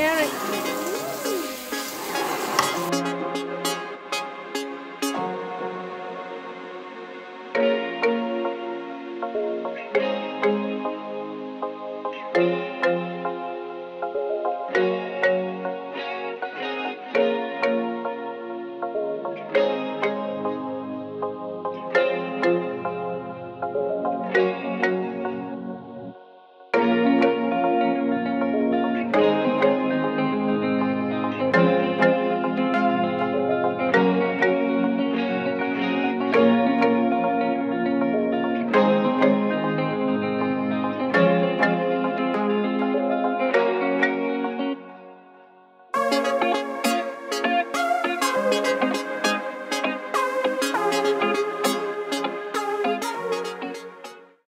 carrot.